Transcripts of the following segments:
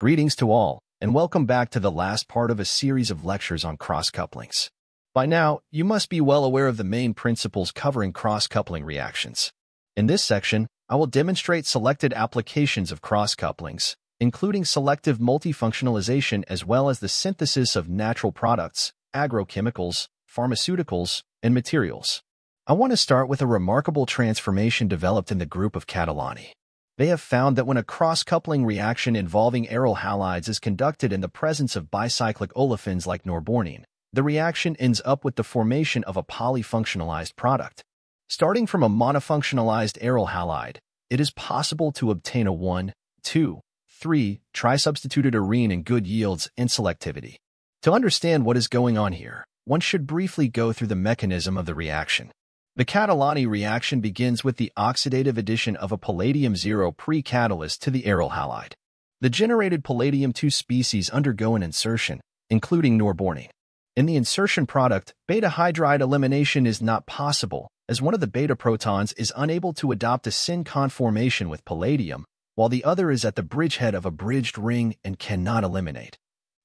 Greetings to all, and welcome back to the last part of a series of lectures on cross-couplings. By now, you must be well aware of the main principles covering cross-coupling reactions. In this section, I will demonstrate selected applications of cross-couplings, including selective multifunctionalization as well as the synthesis of natural products, agrochemicals, pharmaceuticals, and materials. I want to start with a remarkable transformation developed in the group of Catellani. They have found that when a cross-coupling reaction involving aryl halides is conducted in the presence of bicyclic olefins like norbornene, the reaction ends up with the formation of a polyfunctionalized product. Starting from a monofunctionalized aryl halide, it is possible to obtain a 1, 2, 3 trisubstituted arene in good yields and selectivity. To understand what is going on here, one should briefly go through the mechanism of the reaction. The Catellani reaction begins with the oxidative addition of a palladium-0 pre-catalyst to the aryl halide. The generated palladium-2 species undergo an insertion, including norbornene. In the insertion product, beta hydride elimination is not possible, as one of the beta protons is unable to adopt a syn conformation with palladium, while the other is at the bridgehead of a bridged ring and cannot eliminate.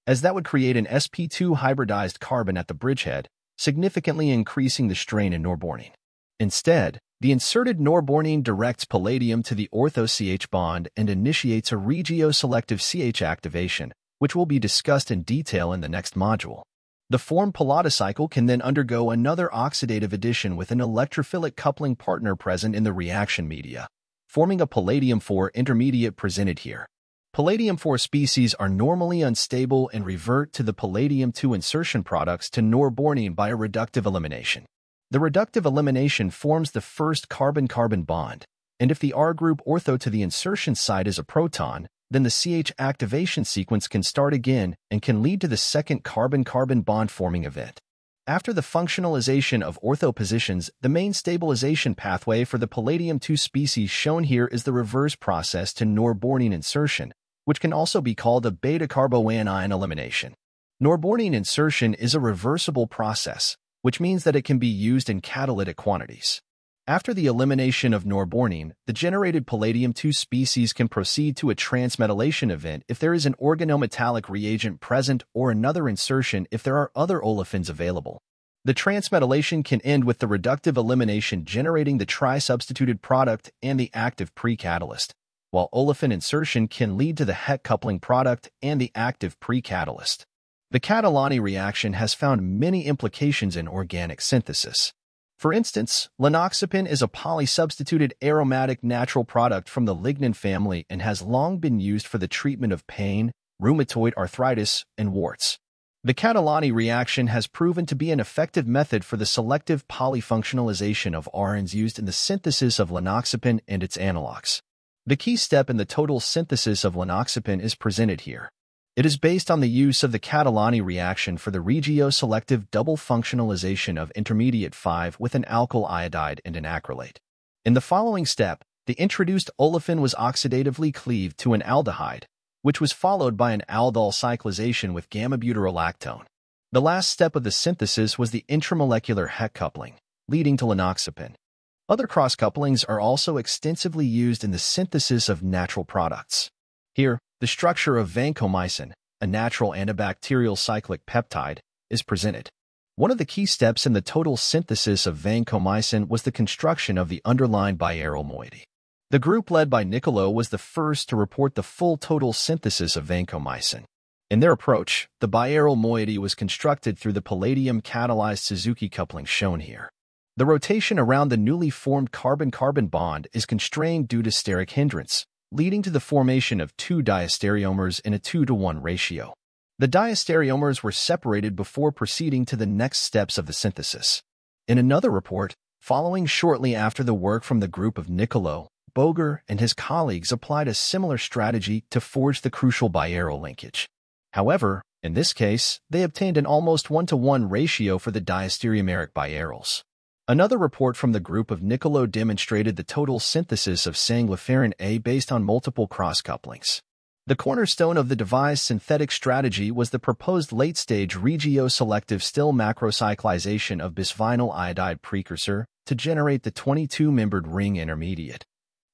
As that would create an sp2 hybridized carbon at the bridgehead, significantly increasing the strain in norbornene. Instead, the inserted norbornene directs palladium to the ortho-CH bond and initiates a regioselective CH activation, which will be discussed in detail in the next module. The formed palladacycle can then undergo another oxidative addition with an electrophilic coupling partner present in the reaction media, forming a palladium-4 intermediate presented here. Palladium-4 species are normally unstable and revert to the palladium-2 insertion products to norbornene by a reductive elimination. The reductive elimination forms the first carbon-carbon bond, and if the R group ortho to the insertion site is a proton, then the CH activation sequence can start again and can lead to the second carbon-carbon bond forming event. After the functionalization of ortho positions, the main stabilization pathway for the palladium-2 species shown here is the reverse process to norbornene insertion, which can also be called a beta-carboanion elimination. Norbornene insertion is a reversible process, which means that it can be used in catalytic quantities. After the elimination of norbornene, the generated palladium-2 species can proceed to a transmetallation event if there is an organometallic reagent present or another insertion if there are other olefins available. The transmetallation can end with the reductive elimination generating the tri-substituted product and the active pre-catalyst, while olefin insertion can lead to the Heck coupling product and the active pre-catalyst. The Catellani reaction has found many implications in organic synthesis. For instance, linoxepin is a polysubstituted aromatic natural product from the lignin family and has long been used for the treatment of pain, rheumatoid arthritis, and warts. The Catellani reaction has proven to be an effective method for the selective polyfunctionalization of arenes used in the synthesis of linoxepin and its analogs. The key step in the total synthesis of linoxepin is presented here. It is based on the use of the Catellani reaction for the regioselective double functionalization of intermediate 5 with an alkyl iodide and an acrylate. In the following step, the introduced olefin was oxidatively cleaved to an aldehyde, which was followed by an aldol cyclization with gamma-butyrolactone. The last step of the synthesis was the intramolecular Heck coupling, leading to linoxepin. Other cross-couplings are also extensively used in the synthesis of natural products. Here, the structure of vancomycin, a natural antibacterial cyclic peptide, is presented. One of the key steps in the total synthesis of vancomycin was the construction of the underlying biaryl moiety. The group led by Nicolaou was the first to report the full total synthesis of vancomycin. In their approach, the biaryl moiety was constructed through the palladium-catalyzed Suzuki coupling shown here. The rotation around the newly formed carbon-carbon bond is constrained due to steric hindrance, leading to the formation of two diastereomers in a 2 to 1 ratio. The diastereomers were separated before proceeding to the next steps of the synthesis. In another report, following shortly after the work from the group of Nicolaou, Boger and his colleagues applied a similar strategy to forge the crucial biaryl linkage. However, in this case, they obtained an almost one-to-one ratio for the diastereomeric biaryls. Another report from the group of Nicolaou demonstrated the total synthesis of sanglifehrin A based on multiple cross-couplings. The cornerstone of the devised synthetic strategy was the proposed late-stage regioselective Stille macrocyclization of bisvinyl iodide precursor to generate the 22-membered ring intermediate.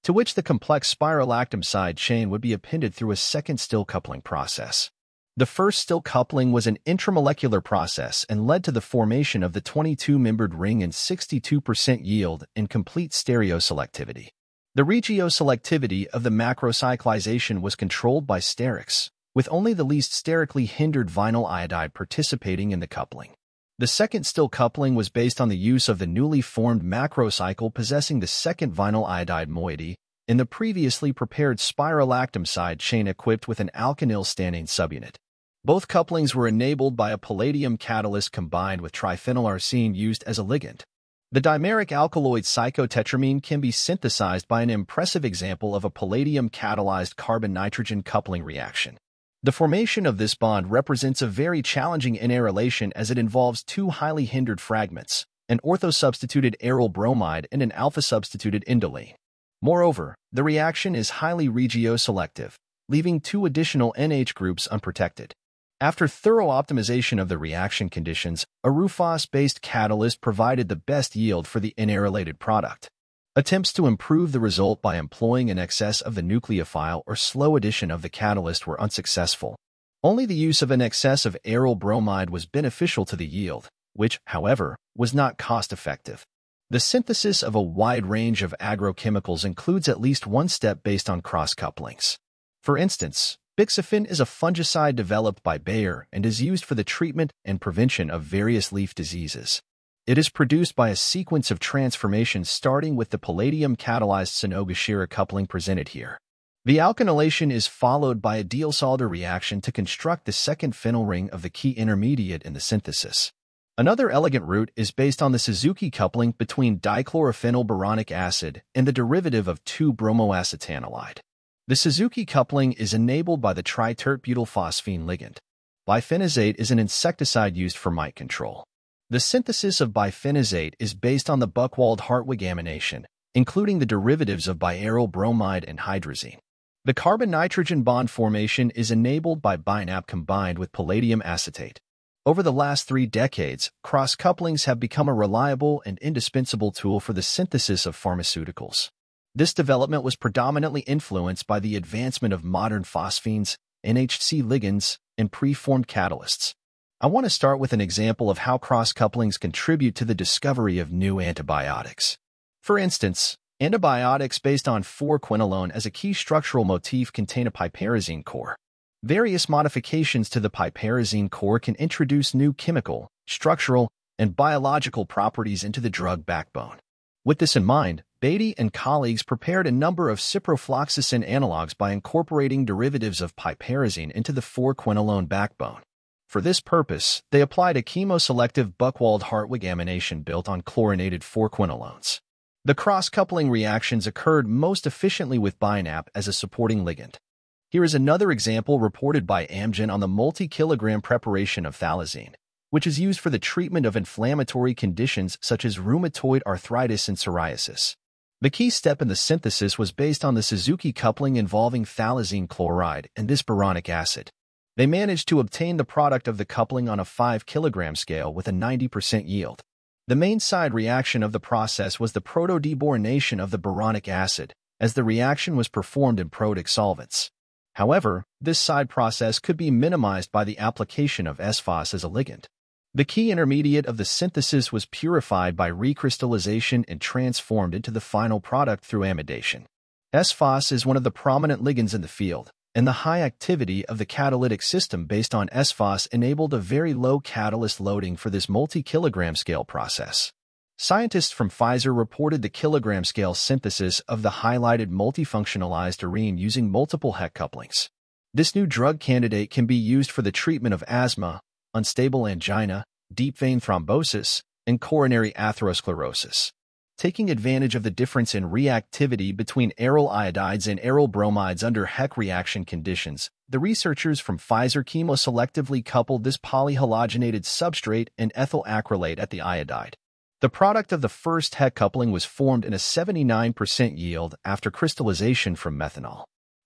to which the complex spirolactam side chain would be appended through a second Stille coupling process. The first Stille coupling was an intramolecular process and led to the formation of the 22-membered ring and 62% yield and complete stereoselectivity. The regioselectivity of the macrocyclization was controlled by sterics, with only the least sterically hindered vinyl iodide participating in the coupling. The second Stille coupling was based on the use of the newly formed macrocycle possessing the second vinyl iodide moiety in the previously prepared spirolactam side chain equipped with an alkenyl stannane subunit. Both couplings were enabled by a palladium catalyst combined with triphenylarsine used as a ligand. The dimeric alkaloid cyclotetramine can be synthesized by an impressive example of a palladium-catalyzed carbon-nitrogen coupling reaction. The formation of this bond represents a very challenging interrelation as it involves two highly hindered fragments, an orthosubstituted aryl bromide and an alpha-substituted indole. Moreover, the reaction is highly regioselective, leaving two additional NH groups unprotected. After thorough optimization of the reaction conditions, a RuPhos-based catalyst provided the best yield for the interrelated product. Attempts to improve the result by employing an excess of the nucleophile or slow addition of the catalyst were unsuccessful. Only the use of an excess of aryl bromide was beneficial to the yield, which, however, was not cost-effective. The synthesis of a wide range of agrochemicals includes at least one step based on cross-couplings. For instance, bixafen is a fungicide developed by Bayer and is used for the treatment and prevention of various leaf diseases. It is produced by a sequence of transformations starting with the palladium-catalyzed Sonogashira coupling presented here. The alkylation is followed by a Diels-Alder reaction to construct the second phenyl ring of the key intermediate in the synthesis. Another elegant route is based on the Suzuki coupling between dichlorophenyl boronic acid and the derivative of 2-bromoacetanilide. The Suzuki coupling is enabled by the tritert-butylphosphine ligand. Bifenazate is an insecticide used for mite control. The synthesis of bifenazate is based on the Buchwald-Hartwig amination, including the derivatives of biaryl bromide and hydrazine. The carbon-nitrogen bond formation is enabled by BINAP combined with palladium acetate. Over the last three decades, cross-couplings have become a reliable and indispensable tool for the synthesis of pharmaceuticals. This development was predominantly influenced by the advancement of modern phosphines, NHC ligands, and preformed catalysts. I want to start with an example of how cross-couplings contribute to the discovery of new antibiotics. For instance, antibiotics based on 4-quinolone as a key structural motif contain a piperazine core. Various modifications to the piperazine core can introduce new chemical, structural, and biological properties into the drug backbone. With this in mind, Beatty and colleagues prepared a number of ciprofloxacin analogs by incorporating derivatives of piperazine into the 4-quinolone backbone. For this purpose, they applied a chemoselective Buchwald-Hartwig amination built on chlorinated 4-quinolones. The cross-coupling reactions occurred most efficiently with BINAP as a supporting ligand. Here is another example reported by Amgen on the multi-kilogram preparation of phthalazine, which is used for the treatment of inflammatory conditions such as rheumatoid arthritis and psoriasis. The key step in the synthesis was based on the Suzuki coupling involving phthalazine chloride and this boronic acid. They managed to obtain the product of the coupling on a 5 kilogram scale with a 90% yield. The main side reaction of the process was the proto-deboronation of the boronic acid, as the reaction was performed in protic solvents. However, this side process could be minimized by the application of S-phos as a ligand. The key intermediate of the synthesis was purified by recrystallization and transformed into the final product through amidation. S-phos is one of the prominent ligands in the field, and the high activity of the catalytic system based on S-phos enabled a very low catalyst loading for this multi-kilogram scale process. Scientists from Pfizer reported the kilogram scale synthesis of the highlighted multifunctionalized arene using multiple Heck couplings. This new drug candidate can be used for the treatment of asthma, unstable angina, deep vein thrombosis, and coronary atherosclerosis. Taking advantage of the difference in reactivity between aryl iodides and aryl bromides under Heck reaction conditions, the researchers from Pfizer chemoselectively coupled this polyhalogenated substrate and ethyl acrylate at the iodide. The product of the first Heck coupling was formed in a 79% yield after crystallization from methanol.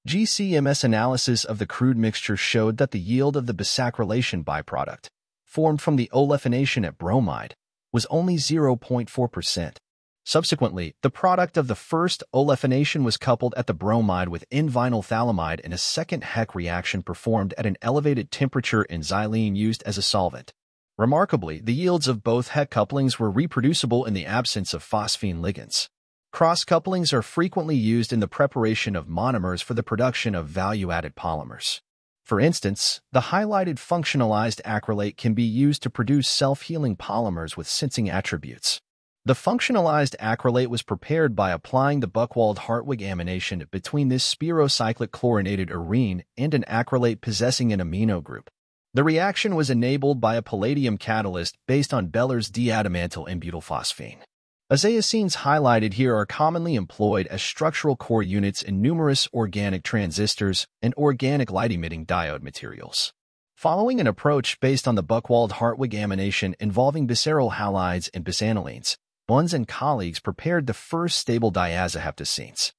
GCMS analysis of the crude mixture showed that the yield of the bisacrylation byproduct, formed from the olefination at bromide, was only 0.4%. Subsequently, the product of the first olefination was coupled at the bromide with N-vinyl phthalimide and a second Heck reaction performed at an elevated temperature in xylene used as a solvent. Remarkably, the yields of both Heck couplings were reproducible in the absence of phosphine ligands. Cross couplings are frequently used in the preparation of monomers for the production of value-added polymers. For instance, the highlighted functionalized acrylate can be used to produce self-healing polymers with sensing attributes. The functionalized acrylate was prepared by applying the Buchwald-Hartwig amination between this spirocyclic chlorinated arene and an acrylate possessing an amino group. The reaction was enabled by a palladium catalyst based on Beller's diadamantyl n-butylphosphine. Azaacenes highlighted here are commonly employed as structural core units in numerous organic transistors and organic light-emitting diode materials. Following an approach based on the Buchwald-Hartwig amination involving bisaryl halides and bisanilines, Bunz and colleagues prepared the first stable diazaheptacenes.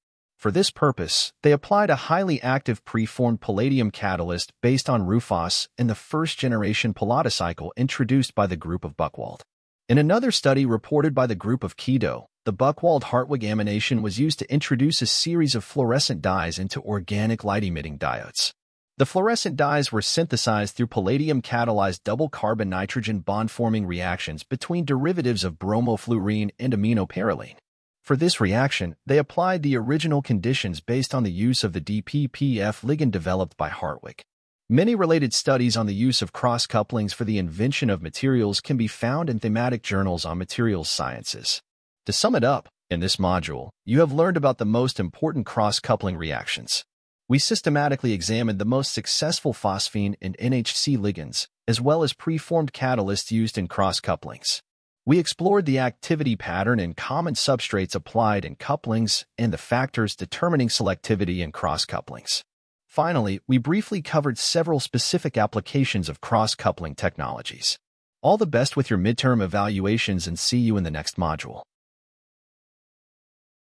For this purpose, they applied a highly active preformed palladium catalyst based on RuPhos in the first-generation palladacycle introduced by the group of Buchwald. In another study reported by the group of Kido, the Buchwald-Hartwig amination was used to introduce a series of fluorescent dyes into organic light-emitting diodes. The fluorescent dyes were synthesized through palladium-catalyzed double carbon-nitrogen bond-forming reactions between derivatives of bromofluorene and aminopyrroline. For this reaction, they applied the original conditions based on the use of the DPPF ligand developed by Hartwig. Many related studies on the use of cross-couplings for the invention of materials can be found in thematic journals on materials sciences. To sum it up, in this module, you have learned about the most important cross-coupling reactions. We systematically examined the most successful phosphine and NHC ligands, as well as preformed catalysts used in cross-couplings. We explored the activity pattern and common substrates applied in couplings and the factors determining selectivity in cross-couplings. Finally, we briefly covered several specific applications of cross-coupling technologies. All the best with your midterm evaluations and see you in the next module.